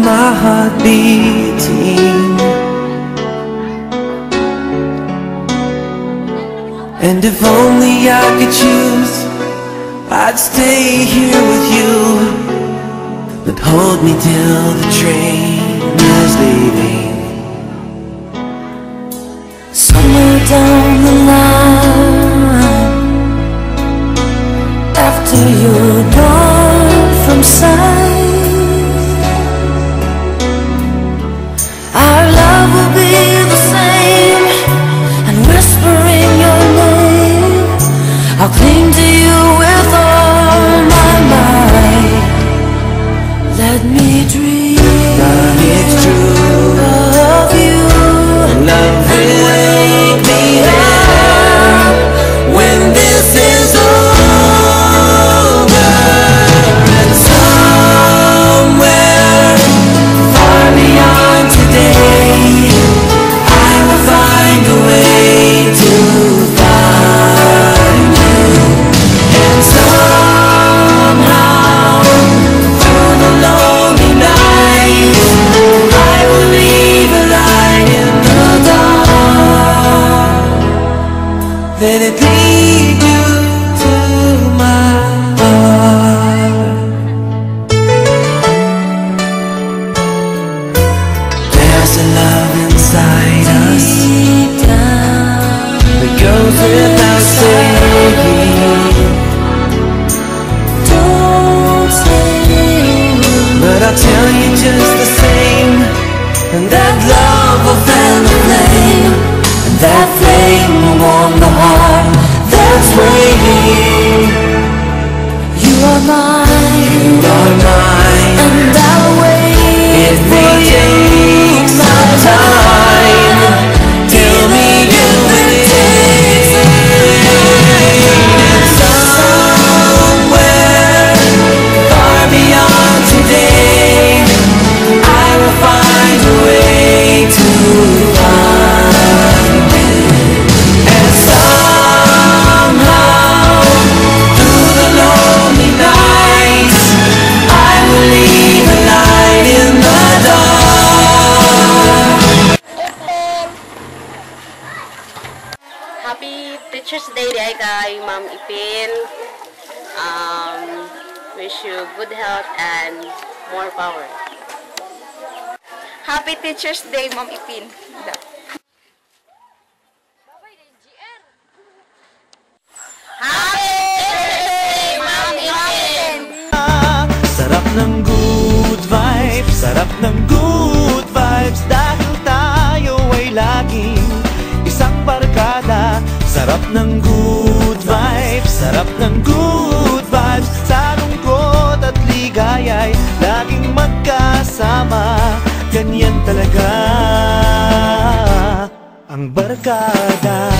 my heart beating. And if only I could choose I'd stay here with you. But hold me till the train is leaving. Somewhere down the line After you're gone from sight Baby, please do to my heart. There's a love inside us That goes Thursday di ay kay Ma'am Ipin. Um, wish you good health and more power. Happy Teacher's Day, Ma'am Ipin. Sarap ng good vibes Sa lungkot at ligaya'y Laging magkasama. Ganyan talaga Ang barkada.